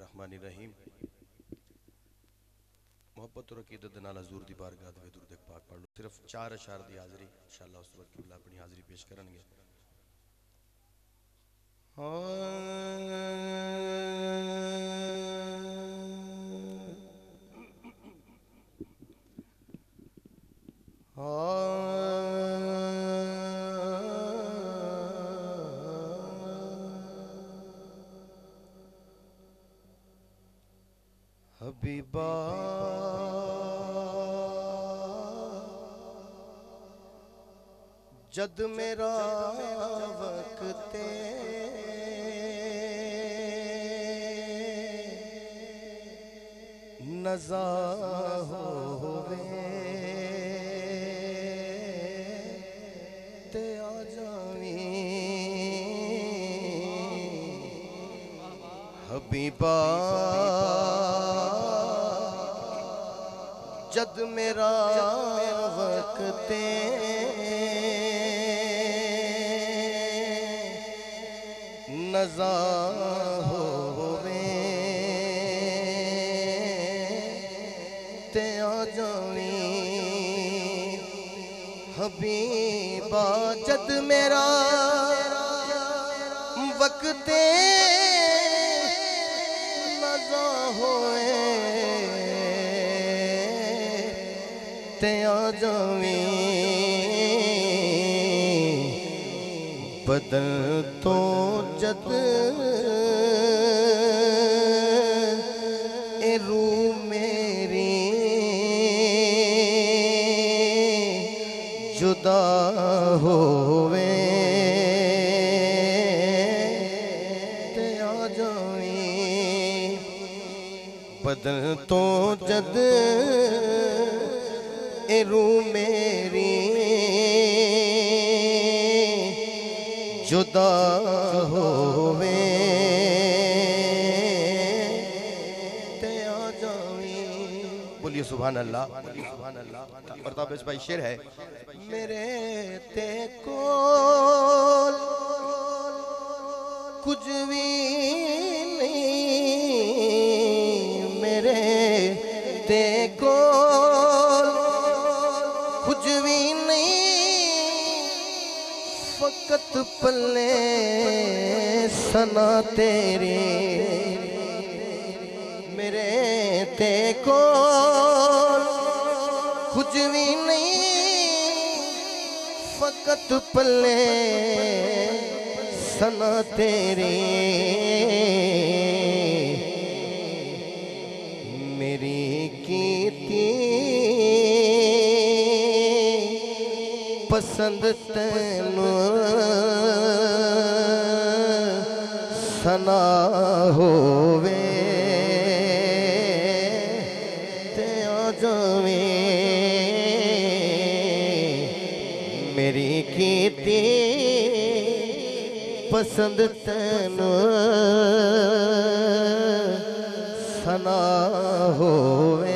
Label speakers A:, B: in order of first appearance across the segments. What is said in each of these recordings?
A: बसमीम मोहब्बत और अकीदत हजूर दी बारगाह पाक पढ़ लो। सिर्फ़ चार अशार दी हाज़री इंशाअल्लाह उस वक्त अपनी हाज़री पेश हबीबा जद मेरा वक्त नजा होवे ते आ जावी हबीबा जद मेरा वक्त नजा होवे। ते आ जावी हबीबा जद मेरा वक्त नजा होए तवी बदल त जू मेरी जुदा हुवे तव्हीं बदल तद ए रू मेरी। जुदा होवे। ते बोलिए सुभान अल्लाह सुभान अल्लाह और ताबिश भाई शेर है। मेरे ते को कुछ फकत पल्ले सना तेरे मेरे ते को कुछ भी नहीं फकत पल्ले सना तेरे। पसंद तेनु सना होवे ते जावे। मेरी कीती पसंद तेनु। सना होवे।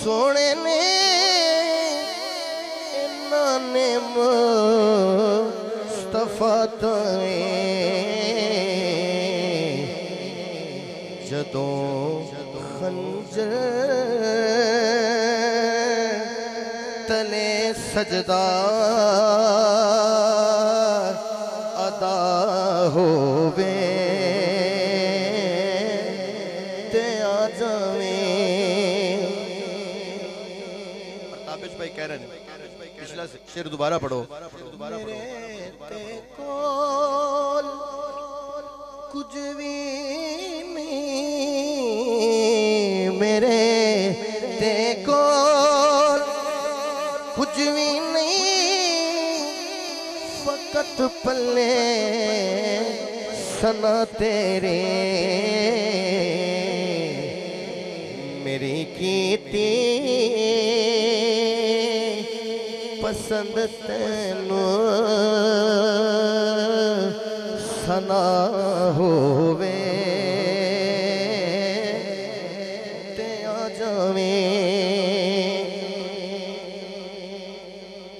A: सोने ने इन्हों ने मुस्तफ़ा ताए जदों खंजर तले सजदा अदा होवे, ते आ जावे। भाई कह रहे हैं पिछला शेर दोबारा पढ़ो। दोबारा पढ़ो कुछ भी मेरे कोल कुछ भी नहीं फकत पल्ले सना तेरे। मेरी कीती सना होवे। ते आ जावें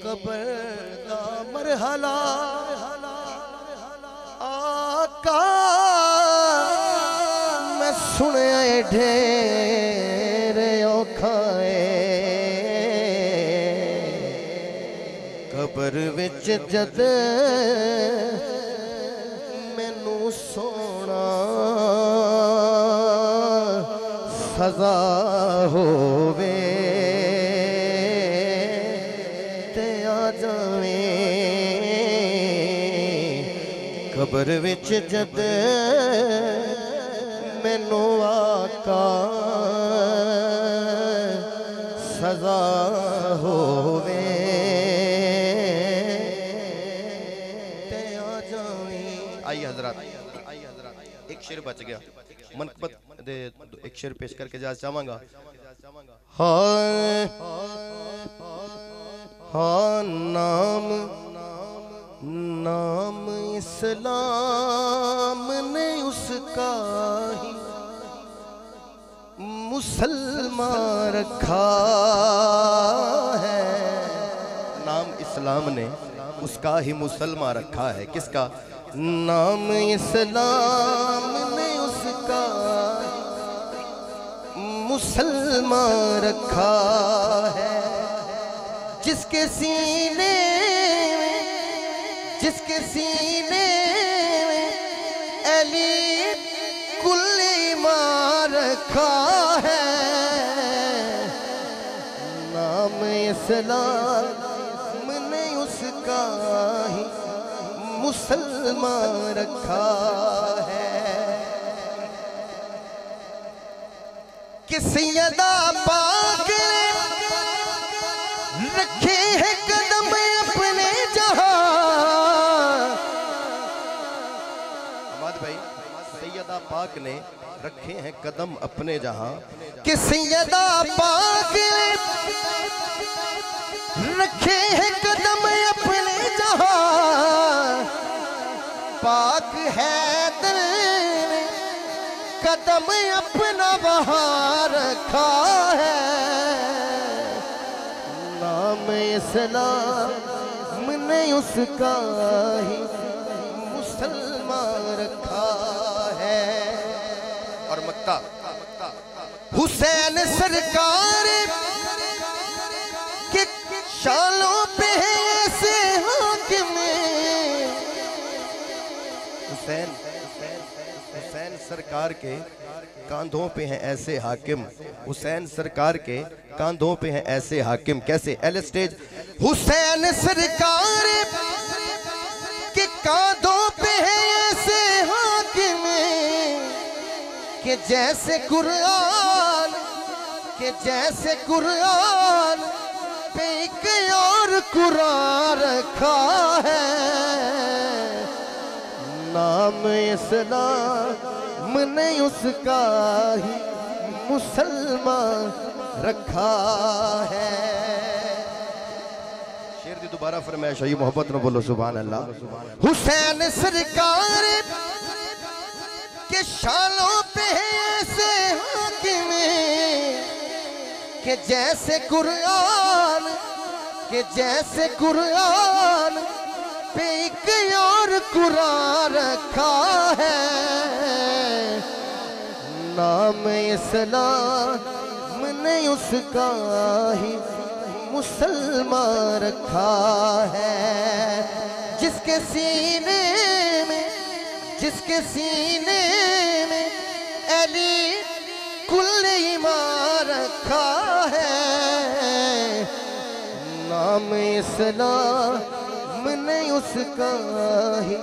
A: कबर दा मरहला आका मैं सुनया ढेर ਕਬਰ ਵਿੱਚ ਜਦ ਮੈਨੂੰ ਸੋਣਾ ਸਜ਼ਾ ਹੋਵੇ ਤੇ ਆ ਜਾਵੇ ਕਬਰ ਵਿੱਚ ਜਦ ਮੈਨੂੰ ਆਕਾ ਸਜ਼ਾ ਹੋਵੇ शेर बच गया। मन दे तो एक शेर पेश करके जा चाहवा नाम नाम इस्लाम ने उसका ही मुसलमान रखा है। नाम इस्लाम ने उसका ही मुसलमान रखा है। किसका? नाम इस्लाम ने उसका मुसलमान रखा है। जिसके सीने जिसके सीने अली कुल्ली मार रखा है। नाम इस्लाम मुसलमान रखा है। किसी अदा पाक रखे हैं कदम अपने जहाँ। भाई, सैयदा पाक ने रखे हैं कदम अपने जहाँ। कि सैयदा पाक रखे हैं कदम अपने जहाँ। पाक है दिल ने, कदम अपना वहाँ रखा है। नाम इस्लाम ने उसका ही मुसलमान रखा है। और मक्ता हुसैन सरकार के शालों हुसैन हुसैन सरकार के कांधों पे हैं ऐसे हाकिम। हुसैन सरकार के कांधों पे हैं ऐसे हाकिम। कैसे? एल स्टेज हुसैन सरकार के कांधों पे हैं ऐसे हाकिम के जैसे कुरान, के जैसे कुरान पे एक और कुरान रखा है। नाम इस्लाम ने उसका ही मुसलमान रखा है। शेर दी दोबारा फरमाइश आई मोहब्बत न बोलो सुभान अल्लाह हुसैन सरकार के शालों पे ऐसे हाकिम के जैसे कुरान के जैसे कुरान एक और कुरान रखा है। नाम इस्लाम ने उसका ही मुसलमान रखा है। जिसके सीने में, जिसके सीने में अली कुल ईमान रखा है। नाम इस्लाम उसका ही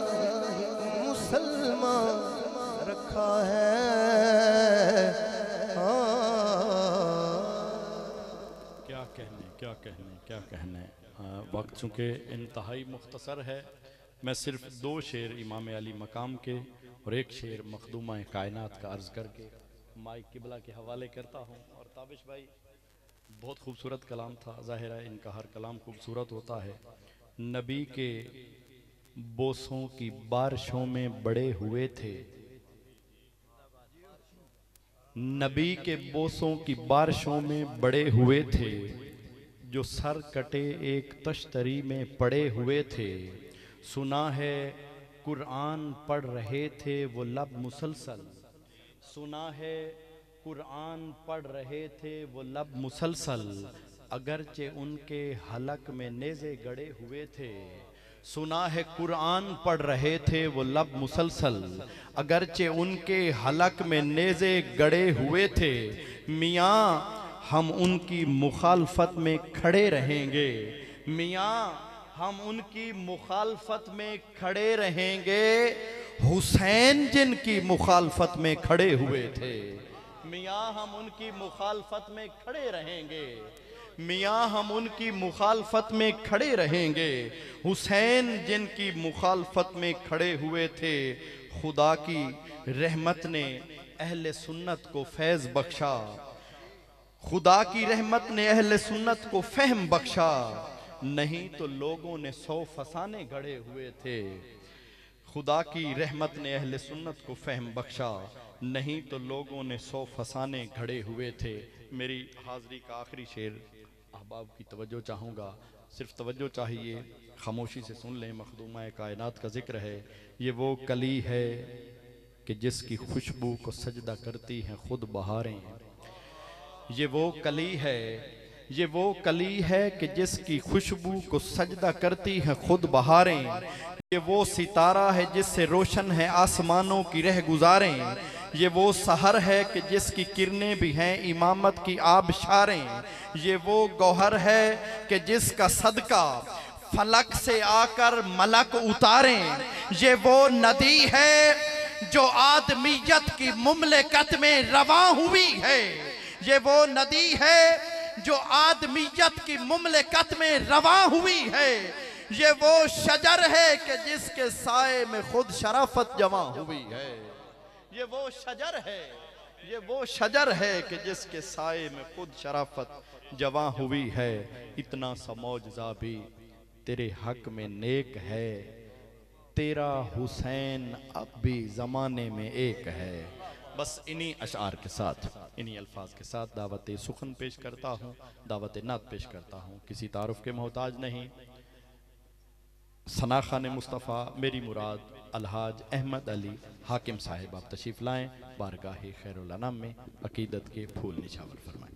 A: मुसलमान रखा है। हाँ।
B: क्या कहने क्या कहने क्या कहने? वक्त चूँकि इंतहाई मुख्तसर है, मैं सिर्फ़ दो शेर इमाम अली मकाम के और एक शेर मखदूमा कायनात का अर्ज़ करके माइक किबला के हवाले करता हूँ। और ताबिश भाई, बहुत खूबसूरत कलाम था, ज़ाहिर है इनका हर कलाम खूबसूरत होता है। नबी के बोसों की बारिशों में बड़े हुए थे। नबी के बोसों की बारिशों में बड़े हुए थे, जो सर कटे एक तश्तरी में पड़े हुए थे। सुना है, कुरान पढ़ रहे थे वो लब मुसलसल। सुना है, कुरान पढ़ रहे थे वो लब मुसलसल। अगरचे उनके हलक में नेज़े गड़े हुए थे। सुना है कुरान पढ़ रहे थे वो लब मुसलसल। अगरचे उनके हलक में नेज़े गड़े हुए थे। मियाँ, हम उनकी मुखालफत में खड़े रहेंगे। मियाँ, हम उनकी मुखालफत में खड़े रहेंगे। हुसैन जिनकी मुखालफत में खड़े हुए थे। मियाँ, हम उनकी मुखालफत में खड़े रहेंगे। मियाँ, हम उनकी मुखालफत में खड़े रहेंगे। हुसैन जिनकी मुखालफत में खड़े हुए थे, खुदा की रहमत ने अहले सुन्नत को फैज़ बख्शा। खुदा की रहमत ने अहले सुन्नत को फहम बख्शा। नहीं तो लोगों ने सौ फसाने गढ़े हुए थे। खुदा की रहमत ने अहले सुन्नत को फहम बख्शा। नहीं तो लोगों ने सौ फसाने घड़े हुए थे। मेरी हाजिरी का आखिरी शेर अहबाब की तवज्जो चाहूँगा। सिर्फ़ तवज्जो चाहिए, खामोशी से सुन लें। मखदूमा कायनात का ज़िक्र है। ये वो कली है कि जिसकी खुशबू को सजदा करती हैं खुद बहारें। ये वो कली है, ये वो कली है कि जिसकी खुशबू को सजदा करती हैं खुद बहारें। ये वो सितारा है जिससे रोशन है आसमानों की रह गुजारें। ये वो सहर है कि जिसकी किरणें भी हैं इमामत की आबशारें। ये वो गौहर है कि जिसका सदका फलक से आकर मलक उतारें। ये वो नदी है जो आदमीयत की मुमलकत में रवा हुई है। ये वो नदी है जो आदमीयत की मुमलकत में रवा हुई है। ये वो शजर है कि जिसके साय में खुद शराफत जमा हुई है। ये वो शजर है, ये वो शजर है कि जिसके साय में खुद शराफत जवा हुई है। इतना सा भी तेरे हक में नेक है। तेरा हुसैन अब भी ज़माने में एक है। बस इन्हीं अशार के साथ, इन्हीं अल्फाज के साथ दावत सुखन पेश करता हूँ, दावत नात पेश करता हूँ। किसी तारुफ के मोहताज नहीं। सना खान मुस्तफ़ा, मेरी मुराद, अलहाज अहमद अली, हाकिम साहिब, आप तशीफ लाएँ, बारगाह खैरुलनाम में अकीदत के फूल निछावर फरमा